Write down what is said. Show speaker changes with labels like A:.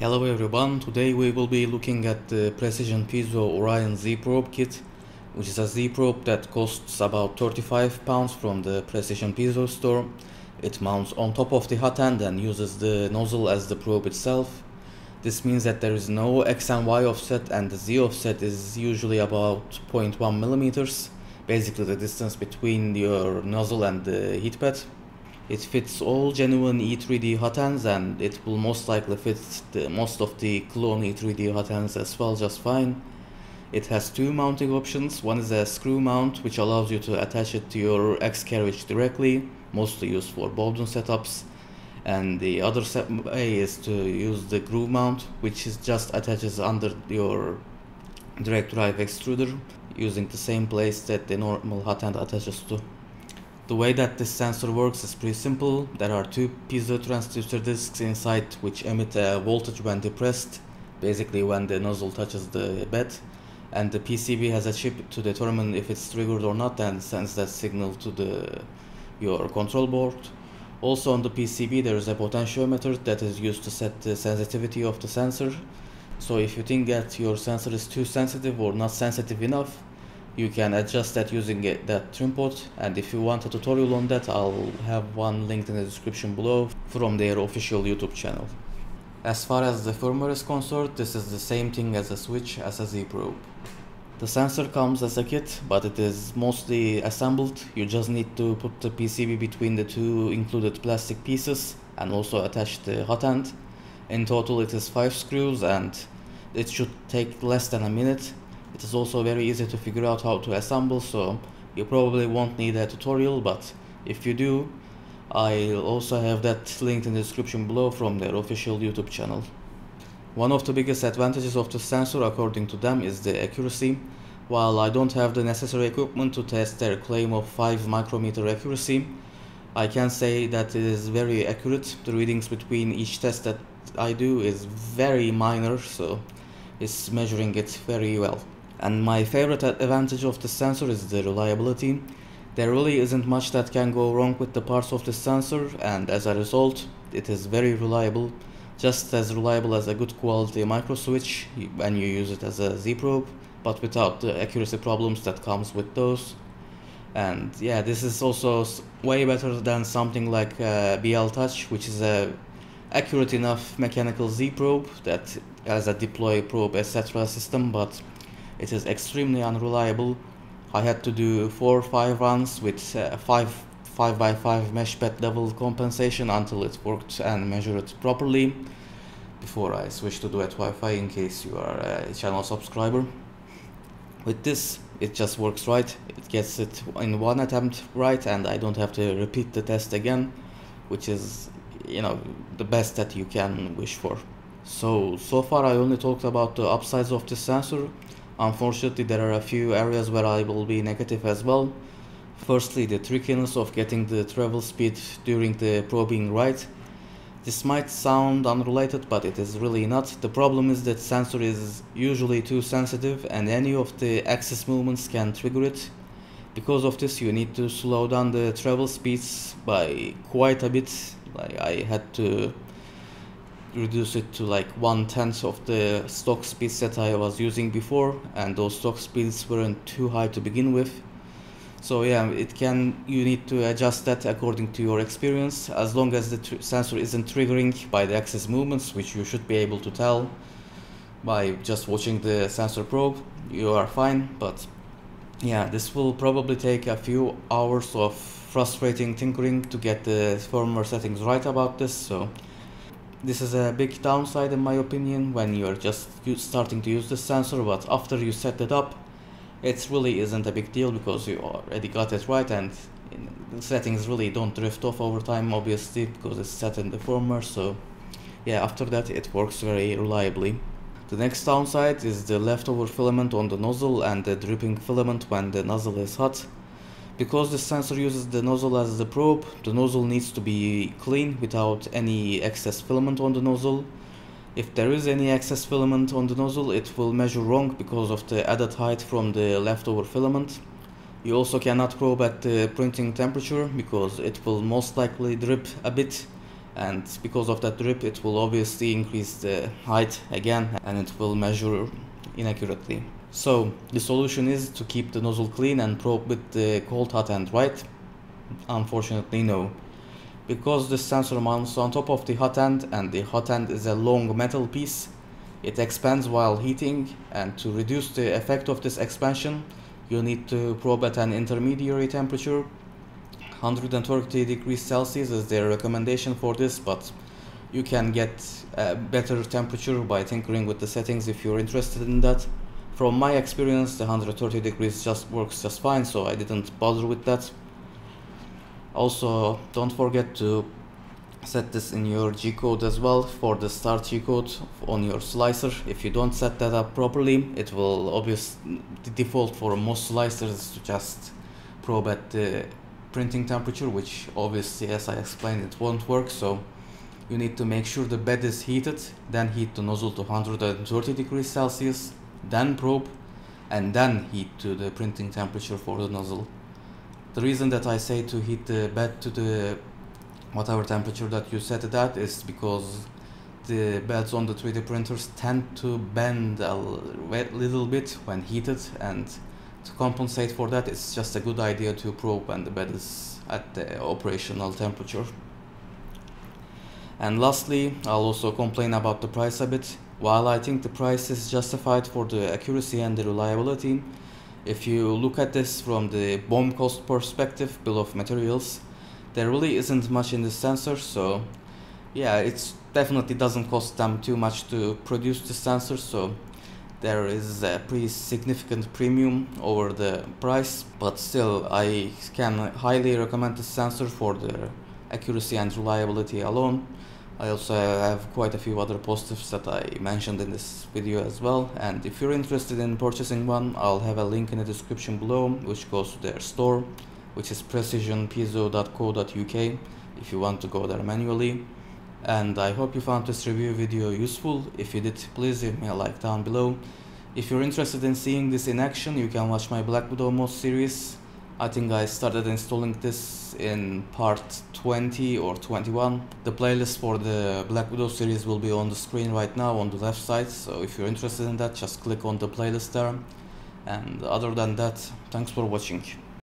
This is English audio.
A: Hello everyone, today we will be looking at the Precision Piezo Orion Z probe kit, which is a Z probe that costs about 35 pounds from the Precision Piezo store. It mounts on top of the hot end and uses the nozzle as the probe itself. This means that there is no X and Y offset and the Z offset is usually about 0.1 millimeters, basically the distance between your nozzle and the heat bed. It fits all genuine E3D hotends and it will most likely fit the, most of the clone E3D hotends as well just fine. It has two mounting options. One is a screw mount which allows you to attach it to your X carriage directly, mostly used for Bowden setups. And the other way uh, is to use the groove mount which is just attaches under your direct drive extruder using the same place that the normal hotend attaches to. The way that this sensor works is pretty simple. There are two piezo transducer discs inside which emit a voltage when depressed, basically when the nozzle touches the bed. And the PCB has a chip to determine if it's triggered or not and sends that signal to the your control board. Also on the PCB there is a potentiometer that is used to set the sensitivity of the sensor. So if you think that your sensor is too sensitive or not sensitive enough, you can adjust that using it, that trim pot and if you want a tutorial on that I'll have one linked in the description below from their official YouTube channel. As far as the firmware is concerned, this is the same thing as a switch as a Z-probe. The sensor comes as a kit, but it is mostly assembled. You just need to put the PCB between the two included plastic pieces and also attach the hot end. In total it is 5 screws and it should take less than a minute it is also very easy to figure out how to assemble, so you probably won't need a tutorial, but if you do, I'll also have that linked in the description below from their official YouTube channel. One of the biggest advantages of the sensor according to them is the accuracy. While I don't have the necessary equipment to test their claim of 5 micrometer accuracy, I can say that it is very accurate. The readings between each test that I do is very minor, so it's measuring it very well. And my favorite advantage of the sensor is the reliability. There really isn't much that can go wrong with the parts of the sensor and as a result it is very reliable, just as reliable as a good quality micro switch when you use it as a Z-probe, but without the accuracy problems that comes with those. And yeah, this is also way better than something like uh, BL Touch, which is a accurate enough mechanical Z-probe that has a deploy probe etc system, but it is extremely unreliable. I had to do 4 or 5 runs with uh, 5 5 by 5 mesh bed level compensation until it worked and measured properly before I switched to Duet Wi-Fi in case you are a channel subscriber. With this it just works right, it gets it in one attempt right and I don't have to repeat the test again which is you know the best that you can wish for. So, so far I only talked about the upsides of this sensor Unfortunately, there are a few areas where I will be negative as well. Firstly, the trickiness of getting the travel speed during the probing right. This might sound unrelated, but it is really not. The problem is that sensor is usually too sensitive and any of the axis movements can trigger it. Because of this, you need to slow down the travel speeds by quite a bit. Like I had to reduce it to like one tenth of the stock speeds that I was using before and those stock speeds weren't too high to begin with. So yeah it can you need to adjust that according to your experience. As long as the sensor isn't triggering by the axis movements which you should be able to tell by just watching the sensor probe you are fine. But yeah this will probably take a few hours of frustrating tinkering to get the firmware settings right about this so this is a big downside in my opinion when you're just starting to use the sensor but after you set it up it really isn't a big deal because you already got it right and the settings really don't drift off over time obviously because it's set in the firmware so yeah after that it works very reliably. The next downside is the leftover filament on the nozzle and the dripping filament when the nozzle is hot. Because the sensor uses the nozzle as the probe, the nozzle needs to be clean without any excess filament on the nozzle. If there is any excess filament on the nozzle, it will measure wrong because of the added height from the leftover filament. You also cannot probe at the printing temperature because it will most likely drip a bit and because of that drip it will obviously increase the height again and it will measure inaccurately. So the solution is to keep the nozzle clean and probe with the cold hot end, right? Unfortunately no. Because the sensor mounts on top of the hot end and the hot end is a long metal piece, it expands while heating and to reduce the effect of this expansion you need to probe at an intermediary temperature 130 degrees Celsius is their recommendation for this but you can get a better temperature by tinkering with the settings if you're interested in that from my experience the 130 degrees just works just fine so I didn't bother with that also don't forget to set this in your G-code as well for the start G-code on your slicer. If you don't set that up properly, it will obviously the default for most slicers to just probe at the printing temperature, which obviously as I explained it won't work. So you need to make sure the bed is heated, then heat the nozzle to 130 degrees Celsius, then probe, and then heat to the printing temperature for the nozzle. The reason that I say to heat the bed to the whatever temperature that you set it at is because the beds on the 3D printers tend to bend a little bit when heated and to compensate for that it's just a good idea to probe when the bed is at the operational temperature. And lastly, I'll also complain about the price a bit. While I think the price is justified for the accuracy and the reliability, if you look at this from the BOM cost perspective, bill of materials, there really isn't much in the sensor so yeah it definitely doesn't cost them too much to produce the sensor so there is a pretty significant premium over the price but still I can highly recommend the sensor for the accuracy and reliability alone I also have quite a few other positives that I mentioned in this video as well and if you're interested in purchasing one I'll have a link in the description below which goes to their store which is precisionpiezo.co.uk if you want to go there manually and I hope you found this review video useful. If you did, please leave me a like down below. If you're interested in seeing this in action, you can watch my Black Widow mod series. I think I started installing this in part 20 or 21. The playlist for the Black Widow series will be on the screen right now on the left side, so if you're interested in that, just click on the playlist there. And other than that, thanks for watching.